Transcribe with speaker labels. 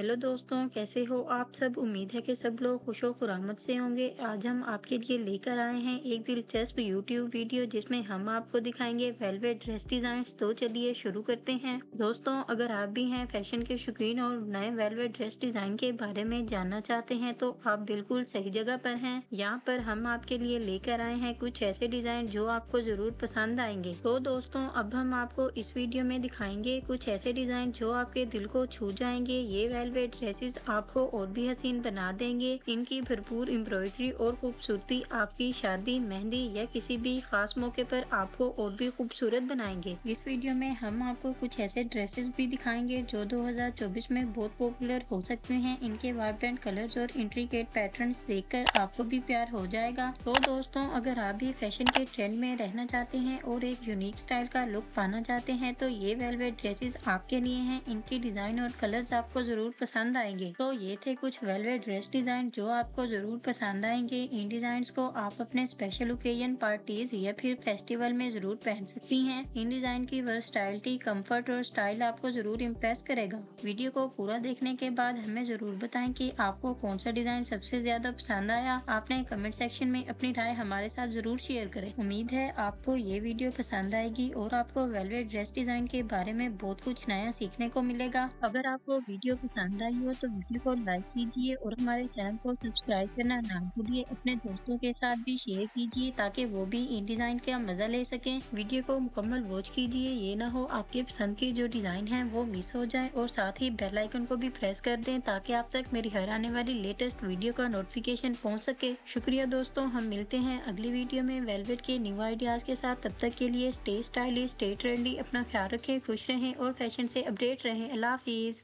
Speaker 1: Hello दोस्तों, कैसे हो आप सब? उम्मीद है कि सब लोग खुशो खुरामद से होंगे। आज हम आपके लिए लेकर आए हैं एक दिलचस्प यूट्यूब वीडियो जिसमें हम आपको दिखाएँगे वेलवेट ड्रेस डिज़ाइन तो चलिए शुरू करते हैं। दोस्तों, अगर आप भी हैं फ़ैशन के शौकीन और नए वेलवेट ड्रेस डिज़ाइन के बारे में जानना चाहते हैं तो आप बिल्कुल सही जगह पर है। यहाँ पर हम आपके लिए लेकर आए हैं कुछ ऐसे डिज़ाइन जो आपको ज़रूर पसंद आएँगे। तो दोस्तों, अब हम आपको इस वीडियो में दिखाएँगे कुछ ऐसे डिज़ाइन जो आपके दिल को छू जाएँगे। ये वेलवेट ड्रेसेस आपको और भी हसीन बना देंगे। इनकी भरपूर एम्ब्रॉयडरी और खूबसूरती आपकी शादी, मेहंदी या किसी भी खास मौके पर आपको और भी खूबसूरत बनाएँगे। इस वीडियो में हम आपको कुछ ऐसे ड्रेसेस भी दिखाएँगे जो 2024 में बहुत पॉपुलर हो सकते हैं। इनके वाइब्रेंट कलर्स और इंट्रीकेट पैटर्न्स देखकर आपको भी प्यार हो जाएगा। तो दोस्तों, अगर आप भी फ़ैशन के ट्रेंड में रहना चाहते हैं और एक यूनिक स्टाइल का लुक पाना चाहते हैं तो ये वेलवेट ड्रेसेस आपके लिए हैं। इनकी डिज़ाइन और कलर्स आपको ज़रूर पसंद आएँगे। तो ये थे कुछ वेलवेट ड्रेस डिज़ाइन जो आपको ज़रूर पसंद आएँगे। इन डिज़ाइन को आप अपने स्पेशल ओकेजन पार्टीज़ या फिर फेस्टिवल में ज़रूर पहन सकती हैं। इन डिज़ाइन की वर्सटाइलिटी कंफर्ट और स्टाइल आपको ज़रूर इम्प्रेस करेगा। वीडियो को पूरा देखने के बाद हमें ज़रूर बताएँ कि आपको कौन सा डिज़ाइन सबसे ज़्यादा पसंद आया। आपने कमेंट सेक्शन में अपनी राय हमारे साथ ज़रूर शेयर करें। उम्मीद है आपको ये वीडियो पसंद आएगी और आपको वेलवेट ड्रेस डिज़ाइन के बारे में बहुत कुछ नया सीखने को मिलेगा। अगर आपको वीडियो पसंद आई हो तो वीडियो को लाइक कीजिए और हमारे चैनल को सब्सक्राइब करना ना भूलिए। अपने दोस्तों के साथ भी शेयर कीजिए ताकि वो भी इन डिज़ाइन का मज़ा ले सकें। वीडियो को मुकम्मल वॉच कीजिए, ये ना हो आपके पसंद की जो डिज़ाइन है वो मिस हो जाए और साथ ही बेल आइकन को भी प्रेस कर दें ताकि आप तक मेरी हर आने वाली लेटेस्ट वीडियो का नोटिफिकेशन पहुँच सके। शुक्रिया दोस्तों, हम मिलते हैं अगली वीडियो में वेलवेट के न्यू आइडियाज़ के साथ। तब तक के लिए स्टे स्टाइलिश स्टे ट्रेंडी अपना ख्याल रखें, खुश रहें और फ़ैशन से अपडेट रहें। अल्लाह हाफिज़।